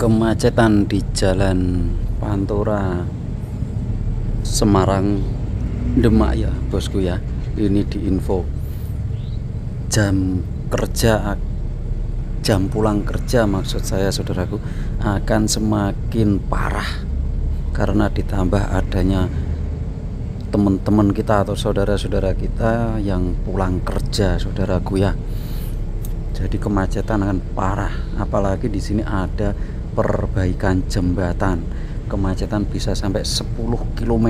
kemacetan di jalan Pantura Semarang Demak ya bosku ya. Ini di info. Jam kerja jam pulang kerja maksud saya saudaraku akan semakin parah karena ditambah adanya teman-teman kita atau saudara-saudara kita yang pulang kerja saudaraku ya. Jadi kemacetan akan parah apalagi di sini ada perbaikan jembatan kemacetan bisa sampai 10 km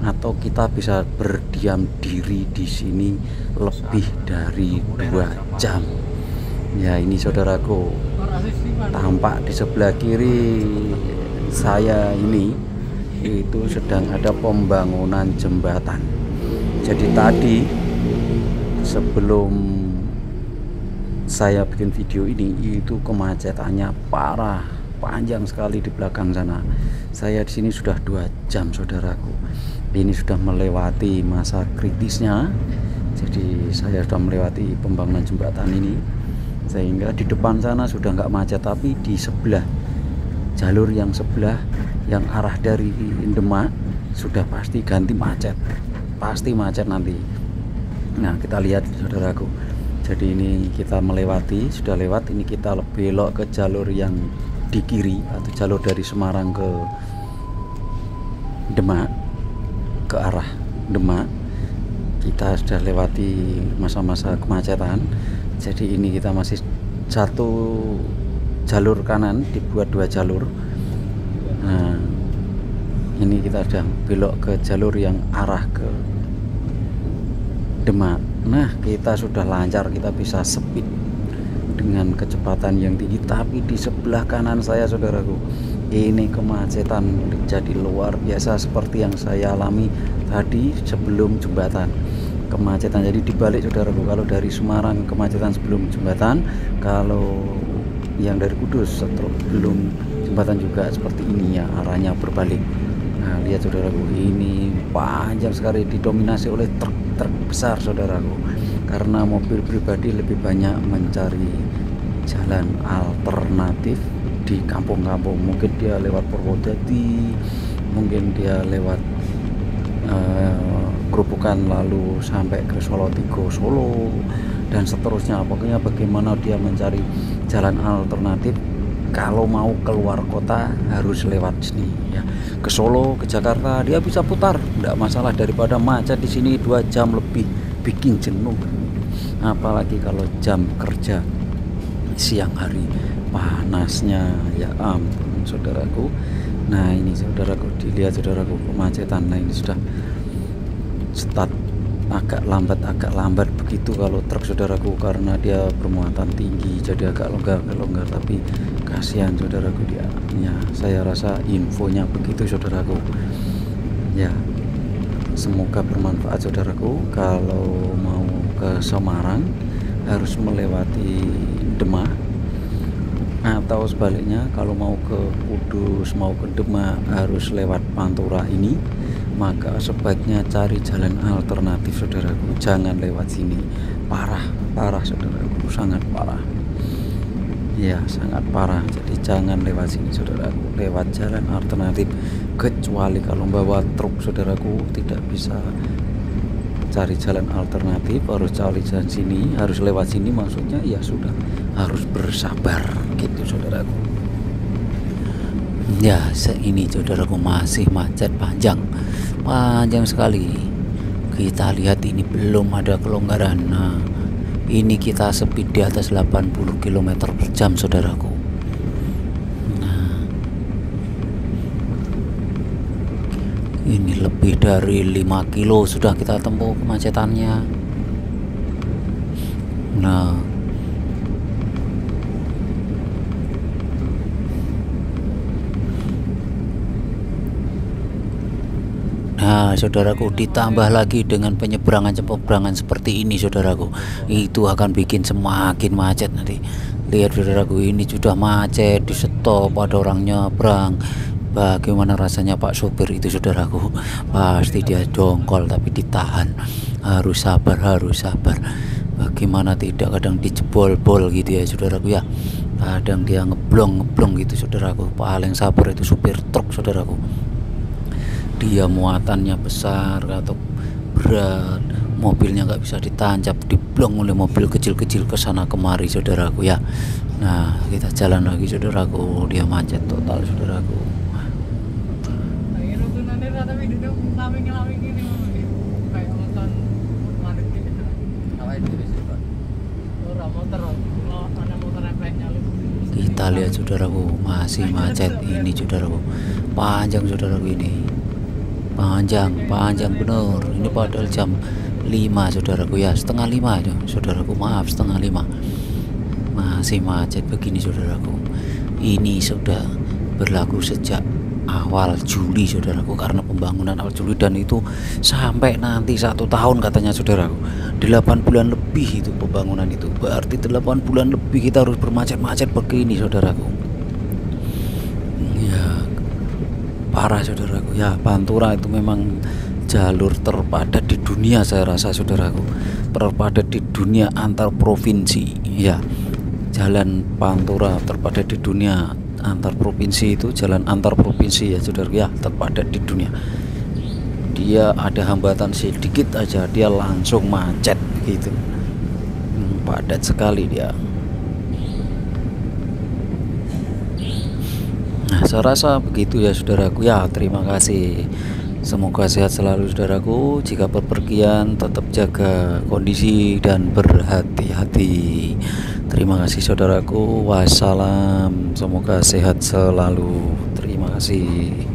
atau kita bisa berdiam diri di sini lebih dari dua jam. Ya ini saudaraku tampak di sebelah kiri saya ini itu sedang ada pembangunan jembatan. Jadi tadi sebelum saya bikin video ini itu kemacetannya parah panjang sekali di belakang sana. Saya di sini sudah dua jam saudaraku. Ini sudah melewati masa kritisnya. Jadi saya sudah melewati pembangunan jembatan ini. Sehingga di depan sana sudah nggak macet tapi di sebelah jalur yang sebelah yang arah dari Demak sudah pasti ganti macet. Pasti macet nanti. Nah kita lihat saudaraku jadi ini kita melewati sudah lewat. Ini kita belok ke jalur yang di kiri atau jalur dari Semarang ke Demak ke arah Demak. Kita sudah lewati masa-masa kemacetan. Jadi ini kita masih satu jalur kanan dibuat dua jalur. Nah ini kita sudah belok ke jalur yang arah ke Demak Nah kita sudah lancar kita bisa speed dengan kecepatan yang tinggi. Tapi di sebelah kanan saya saudaraku ini kemacetan jadi luar biasa seperti yang saya alami tadi sebelum jembatan kemacetan. Jadi dibalik saudaraku kalau dari Semarang kemacetan sebelum jembatan kalau yang dari Kudus sebelum jembatan juga seperti ini ya arahnya berbalik. Nah lihat saudaraku ini panjang sekali didominasi oleh truk truk besar saudaraku. Karena mobil pribadi lebih banyak mencari jalan alternatif di kampung-kampung. Mungkin dia lewat Purwodadi mungkin dia lewat uh, lalu sampai ke Solo Tigo Solo dan seterusnya. Pokoknya bagaimana dia mencari jalan alternatif kalau mau keluar kota harus lewat sini ya. Ke Solo ke Jakarta dia bisa putar. Tidak masalah daripada macet di sini dua jam lebih bikin jenuh. Apalagi kalau jam kerja siang hari panasnya ya ampun saudaraku. Nah ini saudaraku dilihat saudaraku kemacetan. Nah ini sudah start agak lambat agak lambat begitu kalau truk saudaraku karena dia bermuatan tinggi jadi agak longgar longgar. Tapi kasihan saudaraku dia ya saya rasa infonya begitu saudaraku. Ya semoga bermanfaat saudaraku. Kalau mau ke Semarang harus melewati Demak. Atau sebaliknya kalau mau ke Kudus mau ke Demak harus lewat Pantura ini. Maka sebaiknya cari jalan alternatif saudaraku. Jangan lewat sini. Parah parah saudaraku. Sangat parah ya sangat parah. Jadi jangan lewat sini saudaraku. Lewat jalan alternatif. Kecuali kalau bawa truk saudaraku tidak bisa cari jalan alternatif. Harus cari jalan sini harus lewat sini. Maksudnya ya sudah harus bersabar gitu saudaraku. Ya ini saudaraku masih macet panjang. Panjang sekali. Kita lihat ini belum ada kelonggaran. Nah ini kita speed di atas 80 km per jam saudaraku. Nah ini lebih dari 5 kilo sudah kita tempuh kemacetannya. Nah Nah, saudaraku, ditambah lagi dengan penyeberangan-penyeberangan seperti ini, saudaraku, itu akan bikin semakin macet nanti. Lihat, saudaraku, ini sudah macet, di stop, ada orang nyebrang. Bagaimana rasanya Pak sopir itu, saudaraku? Pasti dia dongkol, tapi ditahan. Harus sabar, harus sabar. Bagaimana tidak kadang dijebol-bol gitu ya, saudaraku ya. kadang dia ngeblong ngeblong gitu saudaraku paling sabar itu supir truk saudaraku dia muatannya besar atau berat mobilnya nggak bisa ditancap diblong oleh mobil kecil-kecil ke sana kemari saudaraku ya. Nah kita jalan lagi saudaraku. Dia macet total saudaraku. Kita lihat saudaraku masih macet ini saudaraku. Panjang saudaraku ini panjang panjang bener ini padahal jam 5 saudaraku ya. Setengah lima aja saudaraku maaf setengah lima. Masih macet begini saudaraku. Ini sudah berlaku sejak awal Juli saudaraku. Karena pembangunan awal Juli dan itu sampai nanti satu tahun katanya saudaraku. 8 bulan lebih itu pembangunan itu. Berarti 8 bulan lebih kita harus bermacet-macet begini saudaraku ya parah saudaraku. Ya Pantura itu memang jalur terpadat di dunia saya rasa saudaraku. Terpadat di dunia antar provinsi ya. Jalan Pantura terpadat di dunia antar provinsi itu jalan antar provinsi ya saudara ya terpadat di dunia. Dia ada hambatan sedikit aja dia langsung macet gitu. Hmm, padat sekali dia Nah, saya rasa begitu ya saudaraku. Ya, terima kasih. Semoga sehat selalu saudaraku. Jika berpergian tetap jaga kondisi dan berhati-hati. Terima kasih saudaraku. Wassalam. Semoga sehat selalu. Terima kasih.